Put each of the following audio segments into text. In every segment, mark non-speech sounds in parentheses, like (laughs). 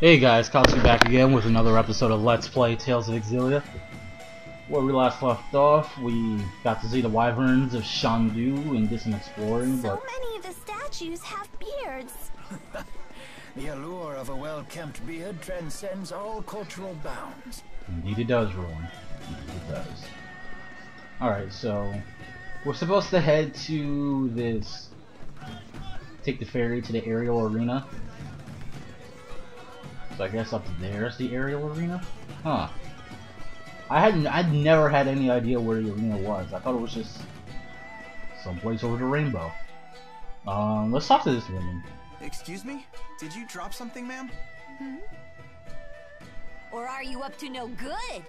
Hey guys, Kowski back again with another episode of Let's Play Tales of Xillia. Where we last left off, we got to see the wyverns of Xian Du and did some exploring, So many of the statues have beards. (laughs) The allure of a well-kempt beard transcends all cultural bounds. indeed it does, Rowen. Indeed it does. Alright, so we're supposed to head to this take the ferry to the aerial arena. So I guess up there's the aerial arena? Huh. I hadn't I'd never had any idea where the arena was. I thought it was just someplace over the rainbow. Um, let's talk to this woman. Excuse me? Did you drop something, ma'am? Or are you up to no good?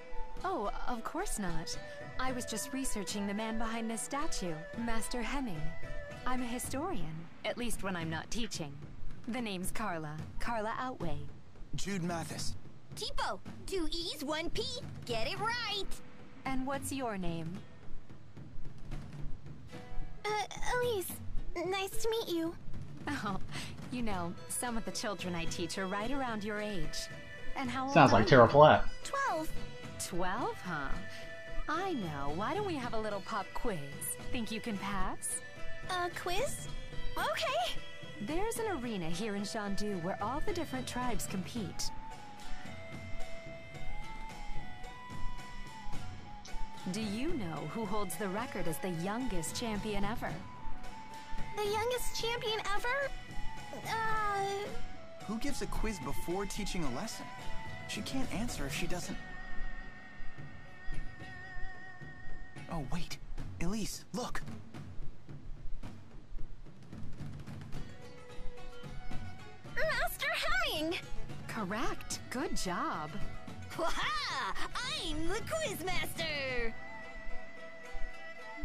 Oh, of course not. I was just researching the man behind this statue, Master Hemming. I'm a historian, at least when I'm not teaching. The name's Carla, Carla Outway. Jude Mathis. Teepo, two E's, one P. Get it right. And what's your name? Uh, Elise, nice to meet you. Oh, you know, some of the children I teach are right around your age. And how Sounds old like are Tara? Flat. Twelve. Twelve, huh? I know. Why don't we have a little pop quiz? Think you can pass? A quiz? Okay. There's an arena here in Xian Du where all the different tribes compete. Do you know who holds the record as the youngest champion ever? The youngest champion ever? Uh, Who gives a quiz before teaching a lesson? She can't answer if she doesn't... Oh, wait. Elise, look. Master Hemming. Correct. Good job. Waha! I'm the quiz master.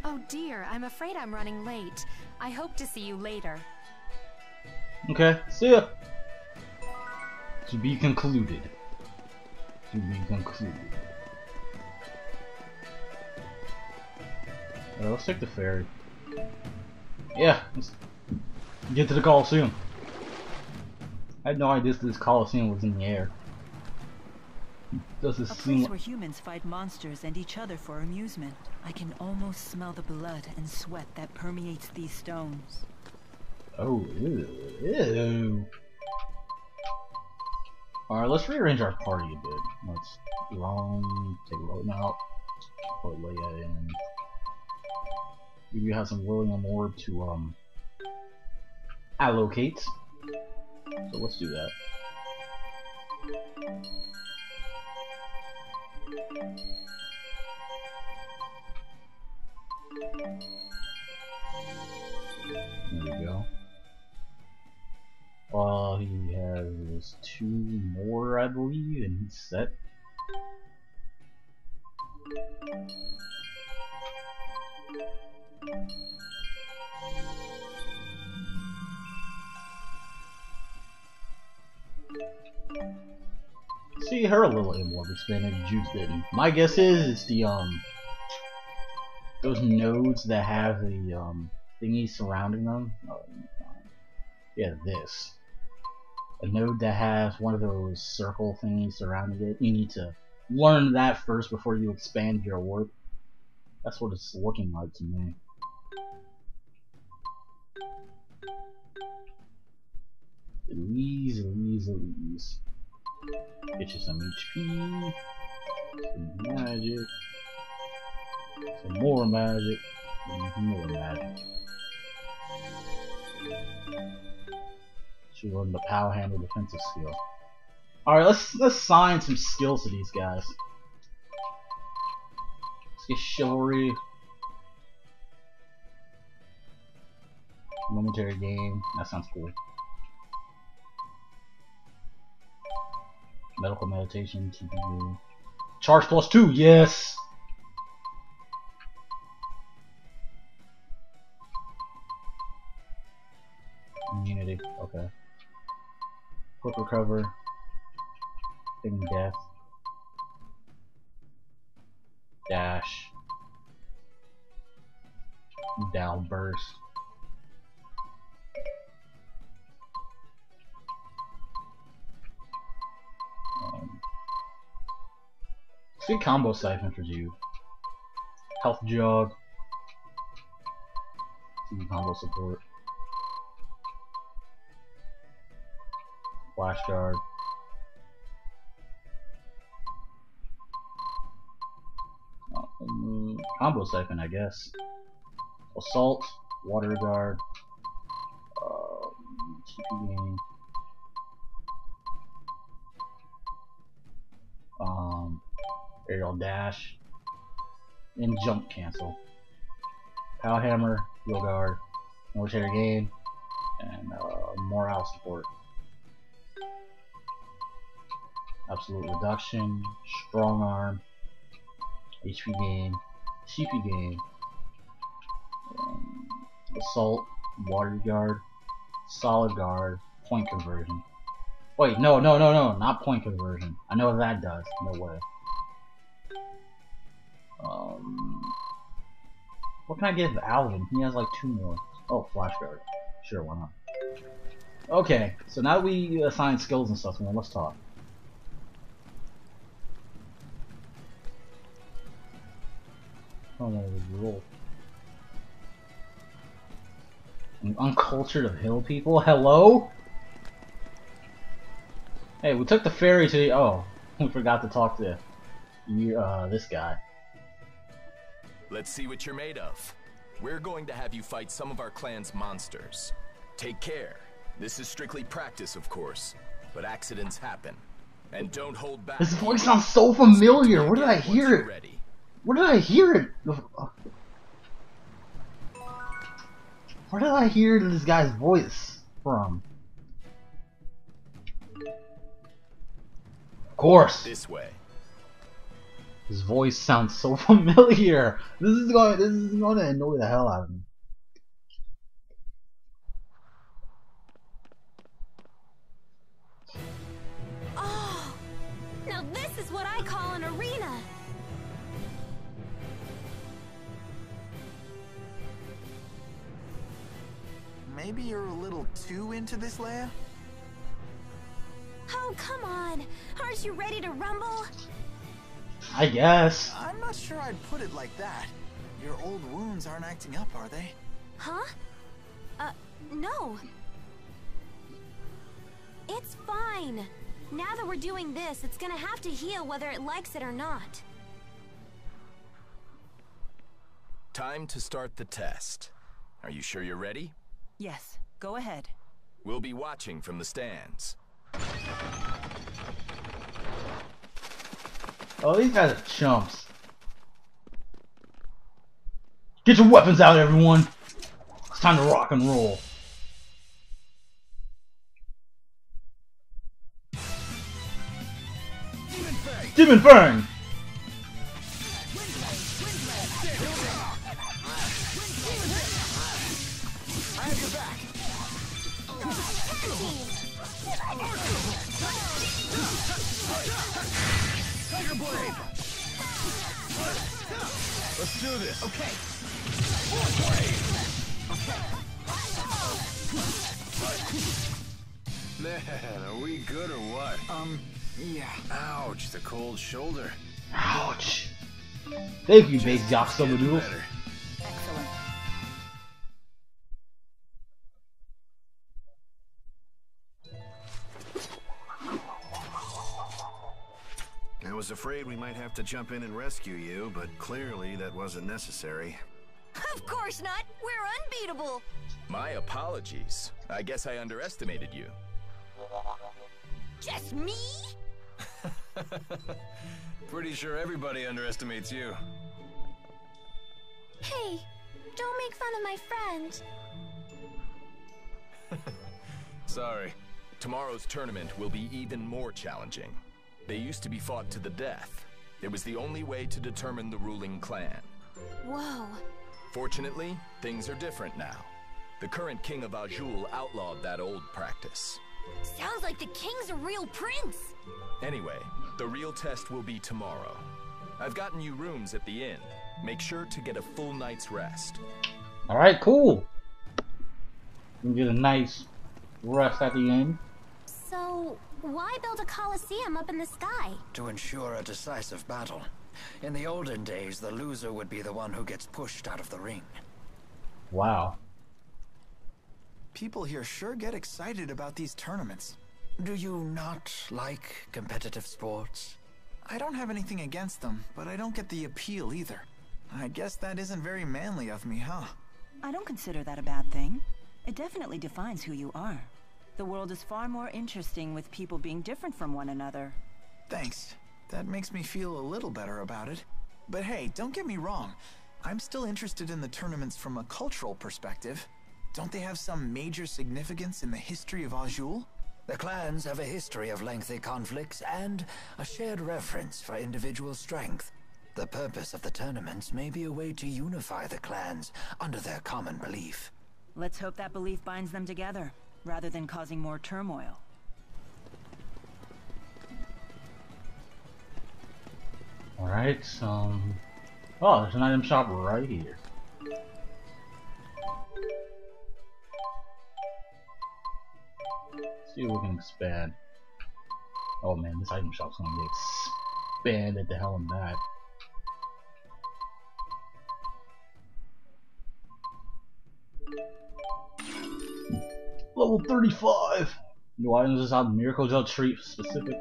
Oh dear, I'm afraid I'm running late. I hope to see you later. Okay, see ya. To be concluded. To be concluded. Uh, let's take the ferry. Yeah, let's get to the Coliseum. I had no idea this Coliseum was in the air. Does this A place where humans fight monsters and each other for amusement. I can almost smell the blood and sweat that permeates these stones. Oh, ew. ew. Alright, let's rearrange our party a bit. Let's long take Roden out, put Leia in. We do have some Lilium Orb to um allocate. So let's do that. There we go. Uh, he has two more, I believe, and he's set. See, her a little more expanded, Juice didn't. My guess is it's the, um, those nodes that have the, um, thingies surrounding them. Oh, yeah, this. A node that has one of those circle thingies surrounding it. You need to learn that first before you expand your warp. That's what it's looking like to me. Elise, Elise, Elise. Get you some HP, some magic, some more magic, and more magic. She learned the power handle defensive skill. Alright, let's let's assign some skills to these guys. Let's get chivalry. Momentary game. That sounds cool. Medical meditation, TPU. Charge plus two, yes! Immunity, okay. Quick recover. Hidden death. Dash. Down burst. Get combo siphon for you. Health jog. TV combo support. Flash guard. Um, combo siphon, I guess. Assault, water guard, uh, aerial dash, and jump cancel. Power hammer, heal guard, military game, and uh, morale support. Absolute reduction, strong arm, HP gain, CP gain, um, assault, water guard, solid guard, point conversion. Wait, no, no, no, no, not point conversion. I know what that does. No way. What can I give Alvin? He has like two more. Oh, flash guard. Sure, why not? Okay, so now we assign skills and stuff. Well, let's talk. Oh no, roll. Uncultured of hill people. Hello? Hey, we took the ferry to the. Oh, (laughs) we forgot to talk to you, uh, this guy. Let's see what you're made of. We're going to have you fight some of our clan's monsters. Take care. This is strictly practice, of course, but accidents happen. And don't hold back. This voice sounds so familiar. Where did I hear it? Ready. Where did I hear it? Where did I hear this guy's voice from? Of course. This way. His voice sounds so (laughs) familiar. This is going. This is going to annoy the hell out of me. Oh, now this is what I call an arena. Maybe you're a little too into this, Leia? Oh, come on. Aren't you ready to rumble? I guess. I'm not sure I'd put it like that. Your old wounds aren't acting up, are they? Huh? Uh, no. It's fine. Now that we're doing this, it's gonna have to heal whether it likes it or not. Time to start the test. Are you sure you're ready? Yes, go ahead. We'll be watching from the stands. Oh, these guys are chumps. Get your weapons out, everyone. It's time to rock and roll. Demon Fang! Let's do this. Okay. Man, are we good or what? Um, yeah. Ouch, the cold shoulder. Ouch. Thank you, Big Jock Doodle. Better. Was afraid we might have to jump in and rescue you, but clearly that wasn't necessary. Of course not. We're unbeatable. My apologies. I guess I underestimated you. Just me? (laughs) Pretty sure everybody underestimates you. Hey, don't make fun of my friend. (laughs) Sorry. Tomorrow's tournament will be even more challenging. They used to be fought to the death. It was the only way to determine the ruling clan. Whoa. Fortunately, things are different now. The current king of Auj Oule outlawed that old practice. Sounds like the king's a real prince. Anyway, the real test will be tomorrow. I've gotten you rooms at the inn. Make sure to get a full night's rest. Alright, cool. We get a nice rest at the inn. So, why build a coliseum up in the sky? To ensure a decisive battle. In the olden days, the loser would be the one who gets pushed out of the ring. Wow. People here sure get excited about these tournaments. Do you not like competitive sports? I don't have anything against them, but I don't get the appeal either. I guess that isn't very manly of me, huh? I don't consider that a bad thing. It definitely defines who you are. The world is far more interesting with people being different from one another. Thanks. That makes me feel a little better about it. But hey, don't get me wrong. I'm still interested in the tournaments from a cultural perspective. Don't they have some major significance in the history of Auj Oule? The clans have a history of lengthy conflicts and a shared reverence for individual strength. The purpose of the tournaments may be a way to unify the clans under their common belief. Let's hope that belief binds them together, rather than causing more turmoil. Alright, um... Oh, there's an item shop right here. Let's see if we can expand. Oh man, this item shop's gonna get expanded to hell and back. Level 35! New items is on Miracle Gel Treat specific.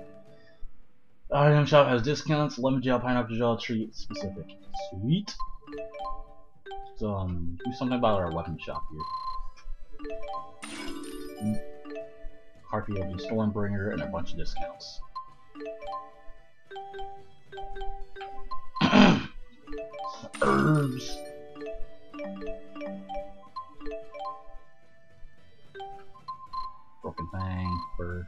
Item shop has discounts, lemon gel, pineapple gel, treat specific. Sweet. So, um, do something about our weapon shop here. Harpy the Stormbringer and a bunch of discounts. (clears throat) Herbs. Fang, Fur.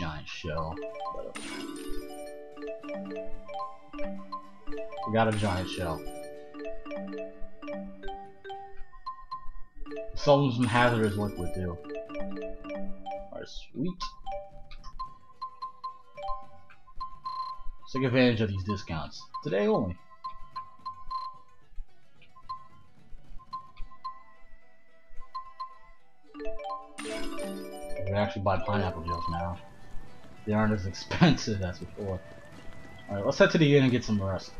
giant shell. We got a giant shell. Some some hazardous liquid too. Alright, sweet. Take advantage of these discounts. Today only. Can actually buy pineapple gels now. They aren't as (laughs) expensive as before. Alright, let's head to the inn and get some rest.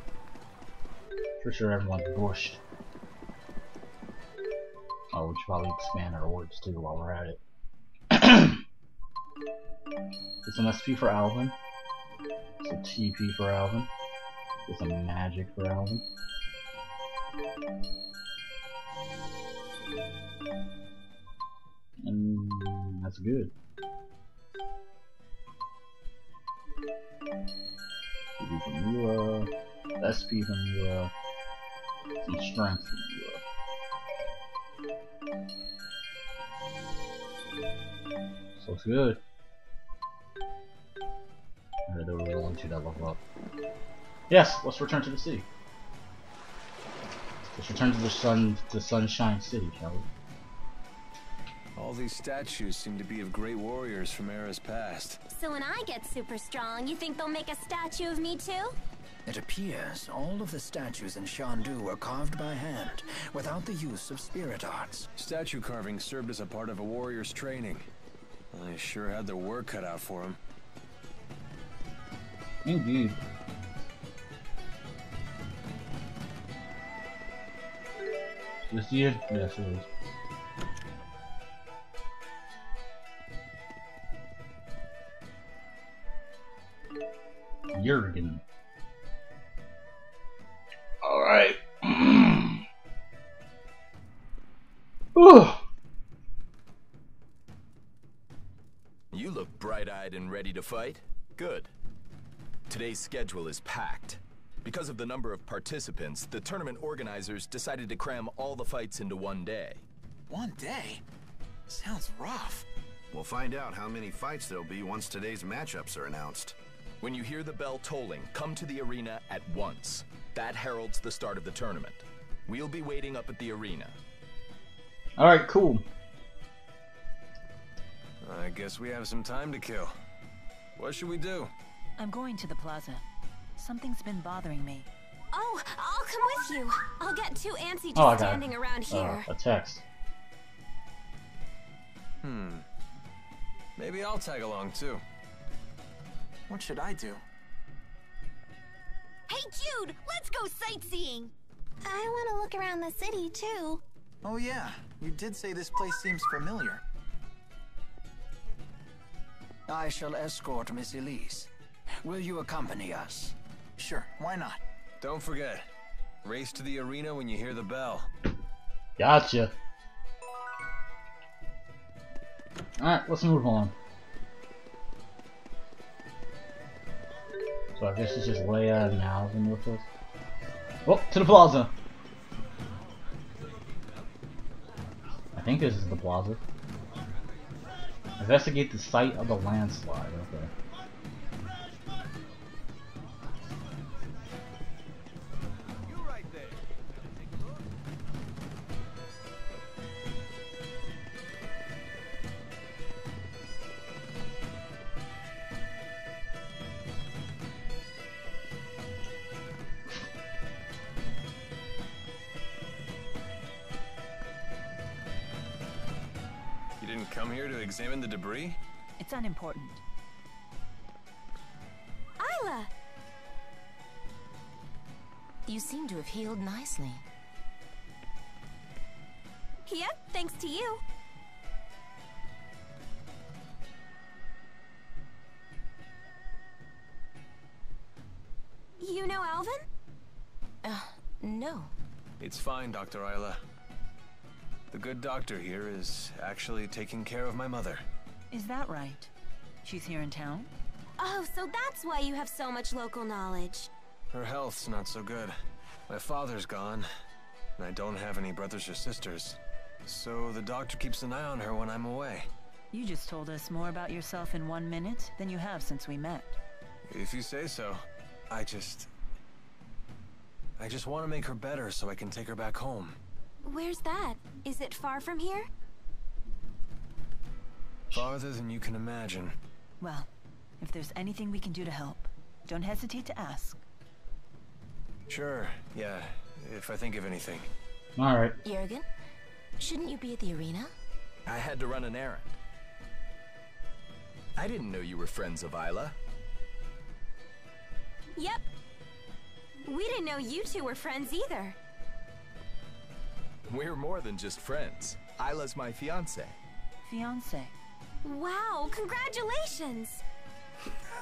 For sure everyone's bushed. Oh, we should probably expand our orbs too while we're at it. (clears throat) Get some SP for Alvin. Some TP for Alvin. Get some magic for Alvin. And that's good. TP from Milla. SP from Milla. Some strength from Milla. So it's good. Alright, there was only two that level up. Yes, let's return to the city. Let's return to the sun, the Sunshine City, shall we? All these statues seem to be of great warriors from eras past. So when I get super strong, you think they'll make a statue of me too? It appears all of the statues in Xian Du were carved by hand, without the use of spirit arts. Statue carving served as a part of a warrior's training. They sure had their work cut out for them. Indeed. This the end? Yes, it is. Jurgen. Alright. (clears throat) You look bright-eyed and ready to fight? Good. Today's schedule is packed. Because of the number of participants, the tournament organizers decided to cram all the fights into one day. One day? Sounds rough. We'll find out how many fights there'll be once today's matchups are announced. When you hear the bell tolling, come to the arena at once. That heralds the start of the tournament. We'll be waiting up at the arena. Alright, cool. I guess we have some time to kill. What should we do? I'm going to the plaza. Something's been bothering me. Oh, I'll come with you. I'll get too antsy just Oh, I got it. standing around Uh, here. a text. Hmm. Maybe I'll tag along too. What should I do? Hey, Jude, let's go sightseeing. I want to look around the city, too. Oh yeah, you did say this place seems familiar. I shall escort Miss Elise. Will you accompany us? Sure, why not? Don't forget, race to the arena when you hear the bell. Gotcha. Alright, let's move on. So I guess it's just Leia and Alvin with us. Oh, to the plaza! I think this is the plaza. Investigate the site of the landslide, okay. Examine the debris? It's unimportant. Isla! You seem to have healed nicely. Yep, thanks to you. You know Alvin? Uh, no. It's fine, Dr. Isla. The good doctor here is actually taking care of my mother. Is that right? She's here in town? Oh, so that's why you have so much local knowledge. Her health's not so good. My father's gone, and I don't have any brothers or sisters. So the doctor keeps an eye on her when I'm away. You just told us more about yourself in one minute than you have since we met. If you say so. I just... I just want to make her better so I can take her back home. Where's that? Is it far from here? Farther than you can imagine. Well, if there's anything we can do to help, don't hesitate to ask. Sure, yeah, if I think of anything. Alright. Jurgen, shouldn't you be at the arena? I had to run an errand. I didn't know you were friends of Isla. Yep. We didn't know you two were friends either. We're more than just friends. Isla's my fiance. Fiance. Wow, congratulations!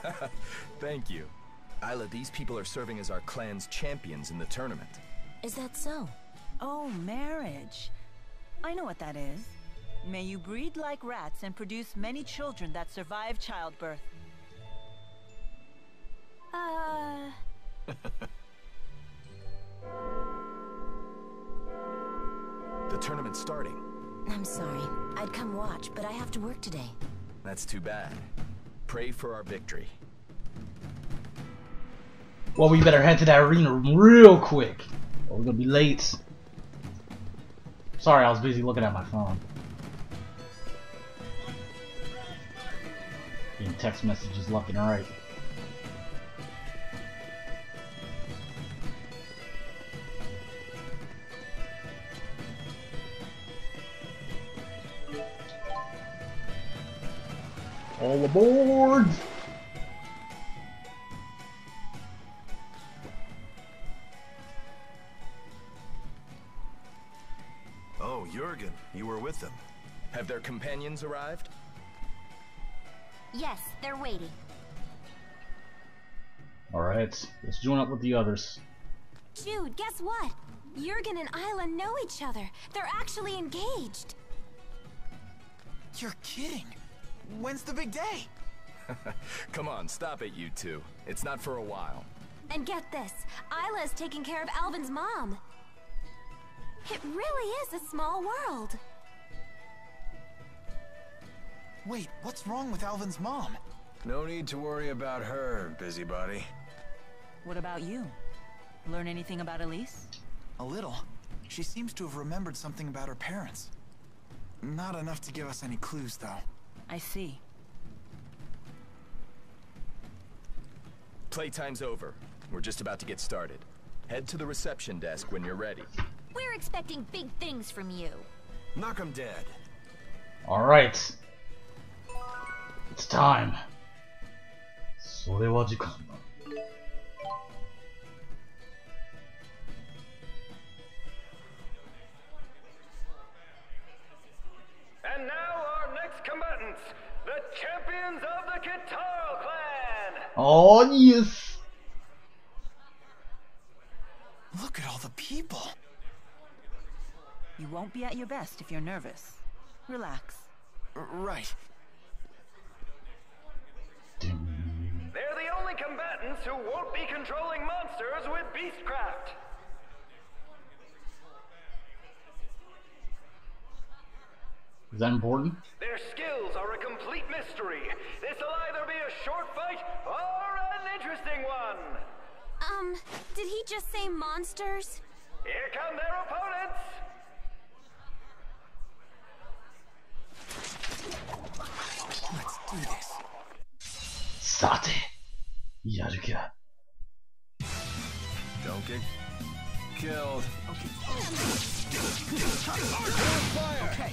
(laughs) Thank you. Isla, these people are serving as our clan's champions in the tournament. Is that so? Oh, marriage. I know what that is. May you breed like rats and produce many children that survive childbirth. Uh... (laughs) The tournament's starting. I'm sorry. I'd come watch, but I have to work today. That's too bad. Pray for our victory. Well, we better head to that arena real quick. Or we're gonna be late. Sorry, I was busy looking at my phone. Getting text messages left and right. All aboard! Oh, Jurgen, you were with them. Have their companions arrived? Yes, they're waiting. Alright, let's join up with the others. Jude, guess what? Jurgen and Isla know each other. They're actually engaged. You're kidding. When's the big day? (laughs) Come on, stop it, you two. It's not for a while. And get this, Isla is taking care of Alvin's mom. It really is a small world. Wait, what's wrong with Alvin's mom? No need to worry about her, busybody. What about you? Learn anything about Elise? A little. She seems to have remembered something about her parents. Not enough to give us any clues, though. I see. Playtime's over. We're just about to get started. Head to the reception desk when you're ready. We're expecting big things from you. Knock 'em dead. Alright. It's time. それは時間だ。 And now our next combatants, the champions of the Kitaro clan! Oh, yes! Look at all the people. You won't be at your best if you're nervous. Relax. R- right. They're the only combatants who won't be controlling monsters with Beastcraft. Is that important? Their skills are a complete mystery. This'll either be a short fight or an interesting one. Um, did he just say monsters? Here come their opponents! Let's do this. Sate. Yaruka. Don't get killed. Okay. Um, Fire! Okay.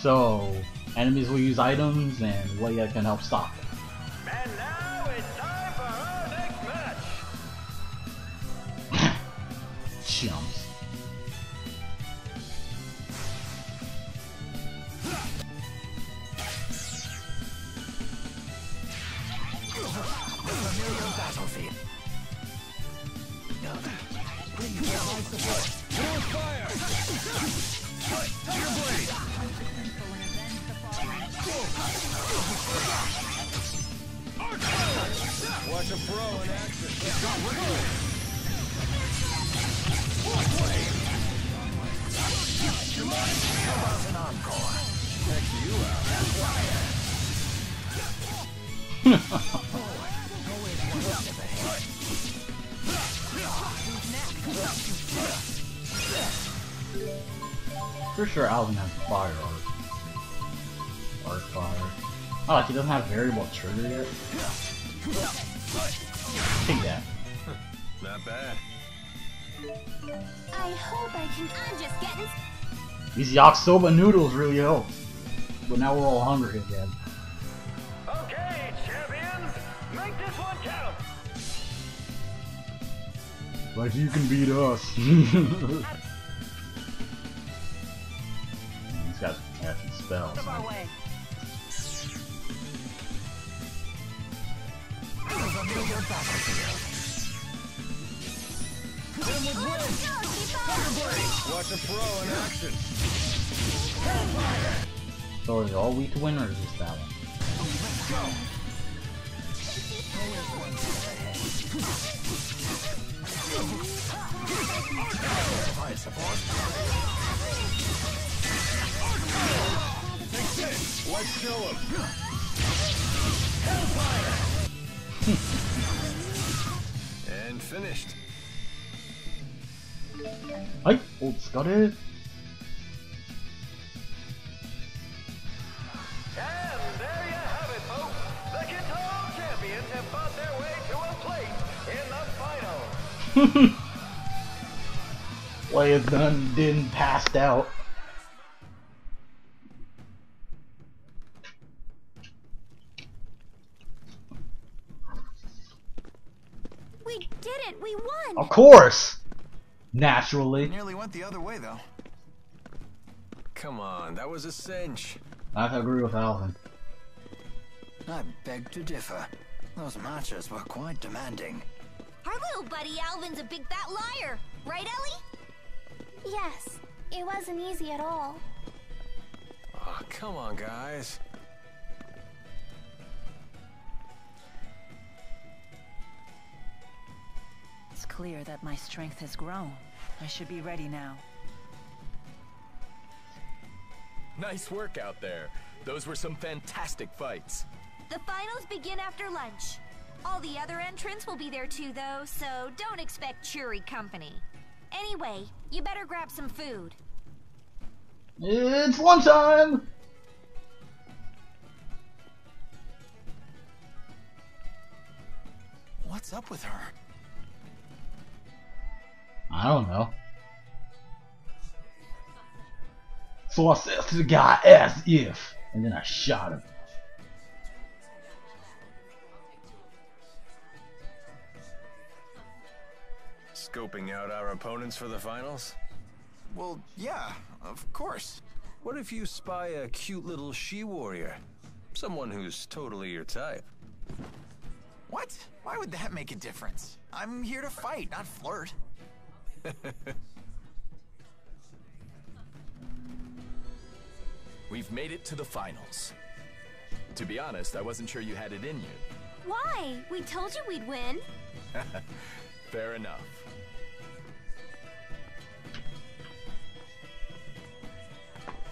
So, enemies will use items, and Leia can help stop them. Pretty sure Alvin has fire art. Art fire. Oh, like he doesn't have variable trigger yet? Take that. Not bad. I hope I can. I'm just getting. These yakisoba noodles really help. But now we're all hungry again. Like you can beat us. (laughs) He's got nasty spells. Out our way. Watch a pro in action. So is it all weak to win or is just that one? Provide support. (laughs) Let's kill him. and finished. はい、お疲れ。 The final. Leia's done didn't passed out. We did it! We won! Of course! Naturally. Nearly went the other way, though. Come on, that was a cinch. I agree with Alvin. I beg to differ. Those matches were quite demanding. Our little buddy Alvin's a big fat liar. Right, Ellie? Yes, it wasn't easy at all. Oh, come on, guys. It's clear that my strength has grown. I should be ready now. Nice work out there. Those were some fantastic fights. The finals begin after lunch. All the other entrants will be there too, though, so don't expect cheery company. Anyway, you better grab some food. It's lunchtime! What's up with her? I don't know. So I said to the guy, as if, and then I shot him. Scoping out our opponents for the finals? Well, yeah, of course. What if you spy a cute little she-warrior? Someone who's totally your type. What? Why would that make a difference? I'm here to fight, not flirt. (laughs) We've made it to the finals. To be honest, I wasn't sure you had it in you. Why? We told you we'd win. (laughs) Fair enough.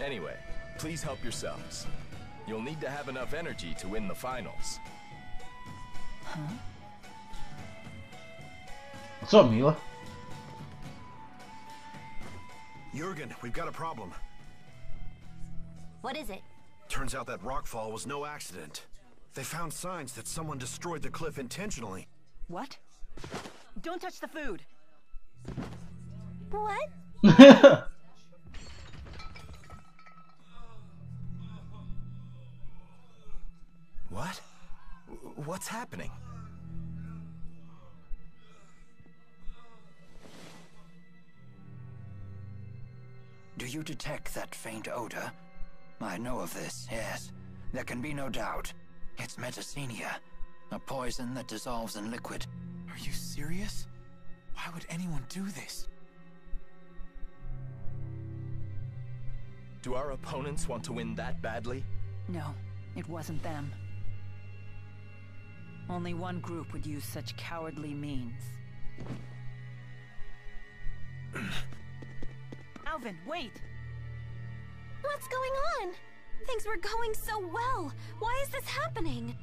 Anyway, please help yourselves. You'll need to have enough energy to win the finals. Huh? What's up, Milla? Jurgen, we've got a problem. What is it? Turns out that rockfall was no accident. They found signs that someone destroyed the cliff intentionally. What? Don't touch the food! (laughs) What? (laughs) What? What's happening? Do you detect that faint odor? I know of this, yes. There can be no doubt. It's metacenia, a poison that dissolves in liquid. Are you serious? Why would anyone do this? Do our opponents want to win that badly? No, it wasn't them. Only one group would use such cowardly means. (clears throat) Alvin, wait! What's going on? Things were going so well. Why is this happening?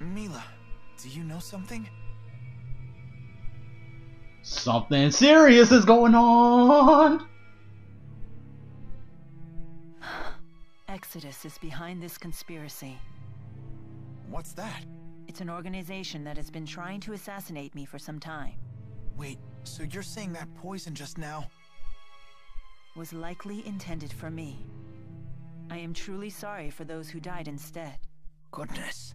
Milla, do you know something? Something serious is going on! (sighs) Exodus is behind this conspiracy. What's that? It's an organization that has been trying to assassinate me for some time. Wait, so you're saying that poison just now? Was likely intended for me. I am truly sorry for those who died instead. Goodness.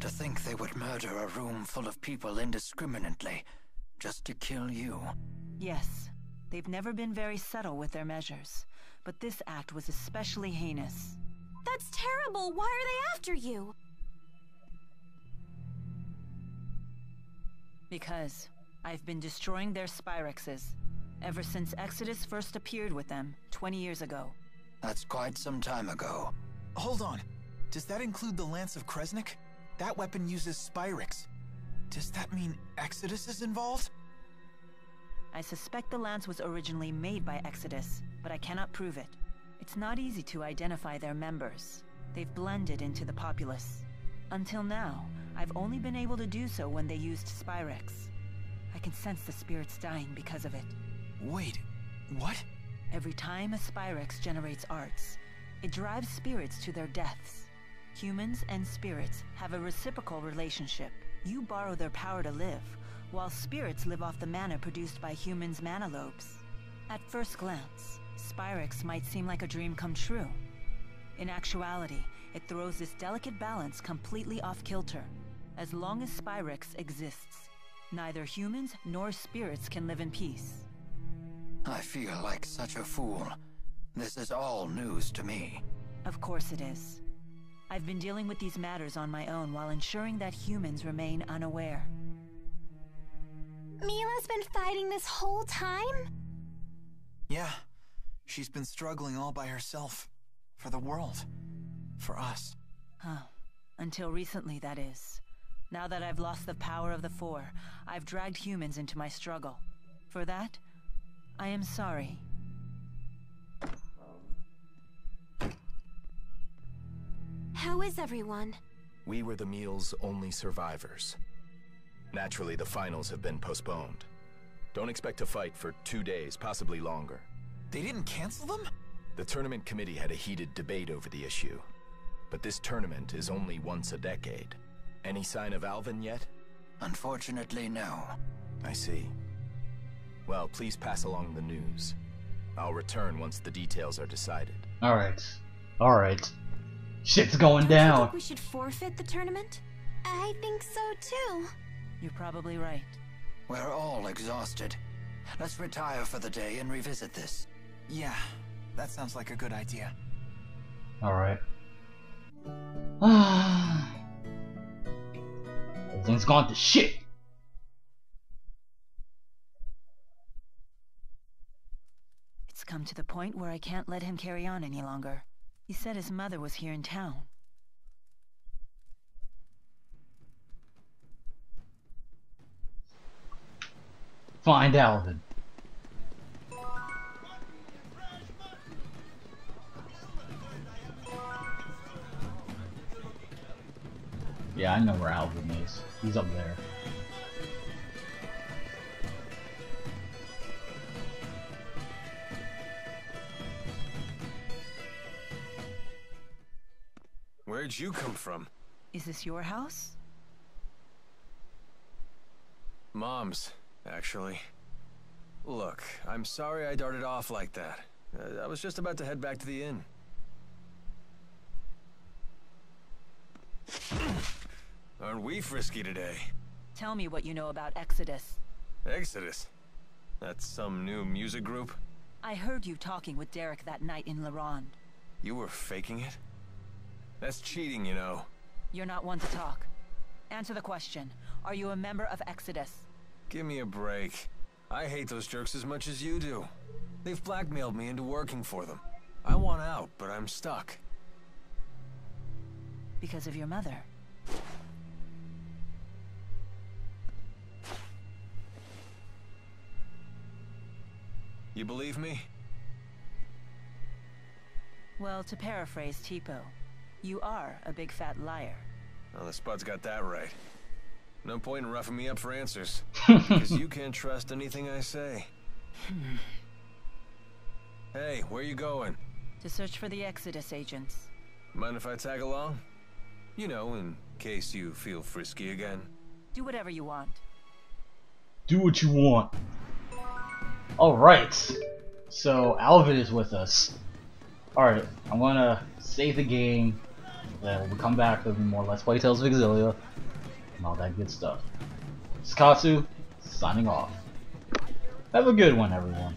To think they would murder a room full of people indiscriminately, just to kill you. Yes, they've never been very subtle with their measures, but this act was especially heinous. That's terrible. Why are they after you? Because I've been destroying their Spyrixes ever since Exodus first appeared with them 20 years ago. That's quite some time ago. Hold on. Does that include the Lance of Kresnik? That weapon uses Spyrix. Does that mean Exodus is involved? I suspect the lance was originally made by Exodus, but I cannot prove it. It's not easy to identify their members. They've blended into the populace. Until now, I've only been able to do so when they used Spyrix. I can sense the spirits dying because of it. Wait, what? Every time a Spyrix generates arts, it drives spirits to their deaths. Humans and spirits have a reciprocal relationship. You borrow their power to live, while spirits live off the mana produced by humans' mana lobes. At first glance, Spyrix might seem like a dream come true. In actuality, it throws this delicate balance completely off kilter. As long as Spyrix exists, Neither humans nor spirits can live in peace. I feel like such a fool. This is all news to me. Of course it is. I've been dealing with these matters on my own while ensuring that humans remain unaware. Milla's been fighting this whole time? Yeah. She's been struggling all by herself. For the world. For us. Huh. Until recently, that is. Now that I've lost the power of the Four, I've dragged humans into my struggle. For that, I am sorry. How is everyone? We were the meal's only survivors. Naturally, the finals have been postponed. Don't expect to fight for two days, possibly longer. They didn't cancel them? The tournament committee had a heated debate over the issue. But this tournament is only once a decade. Any sign of Alvin yet? Unfortunately, no. I see. Well, please pass along the news. I'll return once the details are decided. Alright. Alright. Shit's going Don't you down. think we should forfeit the tournament? I think so too. You're probably right. We're all exhausted. Let's retire for the day and revisit this. Yeah, that sounds like a good idea. Alright. (sighs) (sighs) Everything's gone to shit. It's come to the point where I can't let him carry on any longer. He said his mother was here in town. Find Alvin. Yeah, I know where Alvin is. He's up there. Where'd you come from? Is this your house? Mom's, actually. Look, I'm sorry I darted off like that. I was just about to head back to the inn. Aren't we frisky today? Tell me what you know about Exodus. Exodus? That's some new music group? I heard you talking with Derek that night in Le Ronde. You were faking it? That's cheating, you know. You're not one to talk. Answer the question. Are you a member of Exodus? Give me a break. I hate those jerks as much as you do. They've blackmailed me into working for them. I want out, but I'm stuck. Because of your mother. You believe me? Well, to paraphrase Teepo, you are a big fat liar. Well, the spud's got that right. No point in roughing me up for answers. (laughs) Because you can't trust anything I say. (laughs) hey, where you going? To search for the Exodus agents. Mind if I tag along? You know, in case you feel frisky again. Do whatever you want. Do what you want. Alright. So, Alvin is with us. Alright, I'm gonna save the game. Then we'll come back with more Let's Play Tales of Xillia. And all that good stuff. Skatsu, signing off. Have a good one, everyone.